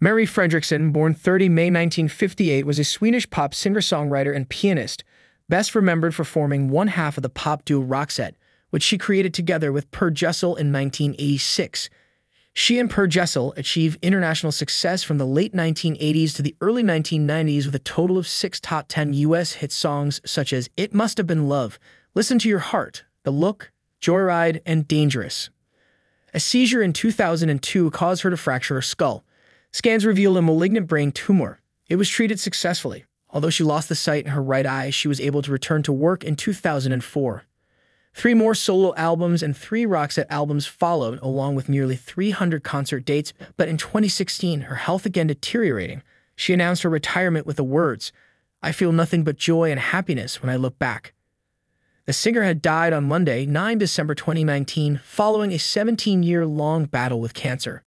Marie Fredriksson, born 30 May 1958, was a Swedish pop singer-songwriter and pianist, best remembered for forming one half of the pop duo Roxette, which she created together with Per Gessle in 1986. She and Per Gessle achieved international success from the late 1980s to the early 1990s with a total of six top 10 U.S. hit songs such as It Must Have Been Love, Listen to Your Heart, The Look, Joyride, and Dangerous. A seizure in 2002 caused her to fracture her skull. Scans revealed a malignant brain tumor. It was treated successfully. Although she lost the sight in her right eye, she was able to return to work in 2004. Three more solo albums and three Roxette albums followed, along with nearly 300 concert dates, but in 2016, her health again deteriorating. She announced her retirement with the words, I feel nothing but joy and happiness when I look back. The singer had died on Monday, 9 December 2019, following a 17 year long battle with cancer.